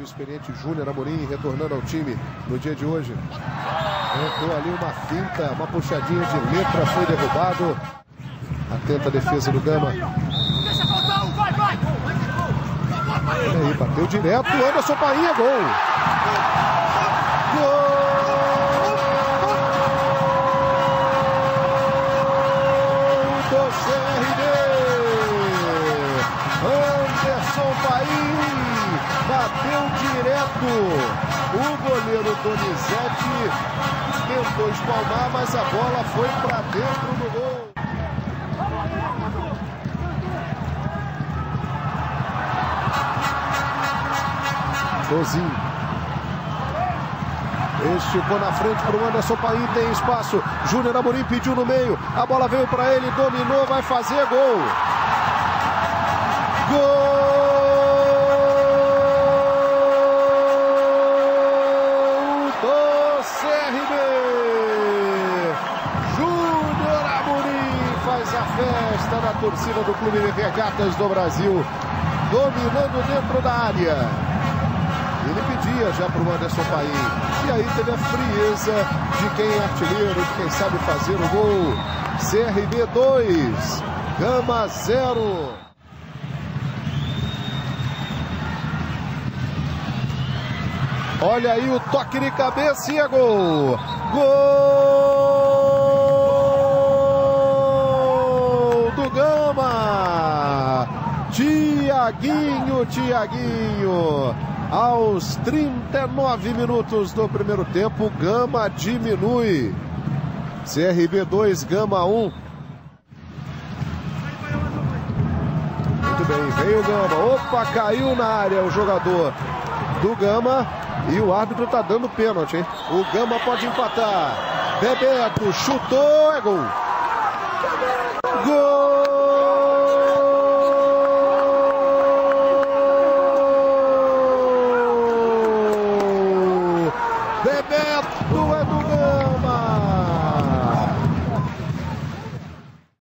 o experiente Júnior Amorim retornando ao time no dia de hoje. Tentou ali uma finta, uma puxadinha de letra, foi derrubado. Atenta a defesa do Gama. Olha aí, bateu direto, Anderson Painha, gol! Bateu direto. O goleiro Donizete tentou espalmar, mas a bola foi para dentro do gol. Tozinho. Esticou na frente para o Anderson Paim, tem espaço. Júnior Amorim pediu no meio. A bola veio para ele, dominou, vai fazer gol. Gol! Festa na torcida do Clube de Regatas do Brasil, dominando dentro da área. Ele pedia já para o Anderson Paim. E aí teve a frieza de quem é artilheiro, de quem sabe fazer o gol. CRB 2, Gama 0. Olha aí o toque de cabeça e é gol. Gol do Gama. Tiaguinho, Tiaguinho. Aos 39 minutos do primeiro tempo, Gama diminui. CRB 2, Gama 1. Muito bem, veio o Gama. Opa, caiu na área o jogador do Gama. E o árbitro está dando pênalti, hein? O Gama pode empatar. Bebeto chutou, é gol. Gol! Bebeto